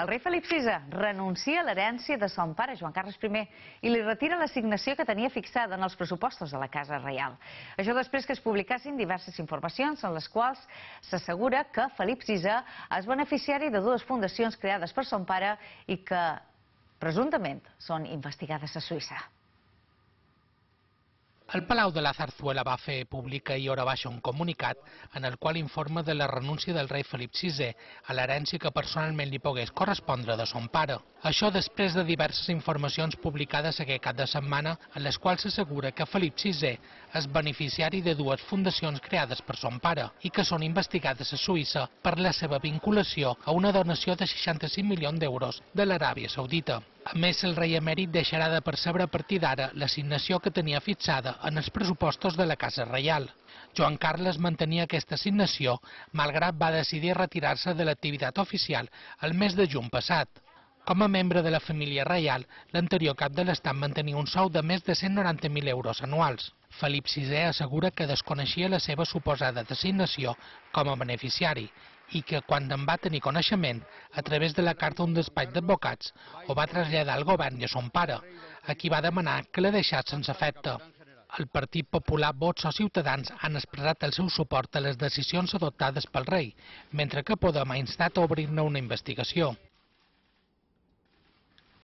El rei Felip VI renuncia a l'herència de son pare, Joan Carles I, i li retira l'assignació que tenia fixada en els pressupostos de la Casa Reial. Això després que es publicassin diverses informacions en les quals s'assegura que Felip VI és beneficiari de dues fundacions creades per son pare i que presumptament són investigades a Suïssa. El Palau de la Zarzuela va fer públic ahir hora baixa un comunicat en el qual informa de la renúncia del rei Felip VI a l'herència que personalment li pogués correspondre de son pare. Això després de diverses informacions publicades aquest cap de setmana en les quals s'assegura que Felip VI és beneficiari de dues fundacions creades per son pare i que són investigades a Suïssa per la seva vinculació a una donació de 65 milions d'euros de l'Aràbia Saudita. A més, el rei emèrit deixarà de percebre a partir d'ara l'assignació que tenia fixada en els pressupostos de la Casa Reial. Joan Carles mantenia aquesta assignació, malgrat va decidir retirar-se de l'activitat oficial el mes de juny passat. Com a membre de la família reial, l'anterior cap de l'Estat mantenia un sou de més de 190.000 euros anuals. Felip VI assegura que desconeixia la seva suposada designació com a beneficiari i que quan en va tenir coneixement, a través de la carta d'un despatx d'advocats, ho va traslladar al govern i a son pare, a qui va demanar que l'ha deixat sense efecte. El Partit Popular, Vots o Ciutadans han expressat el seu suport a les decisions adoptades pel rei, mentre que Podem ha instat a obrir-ne una investigació.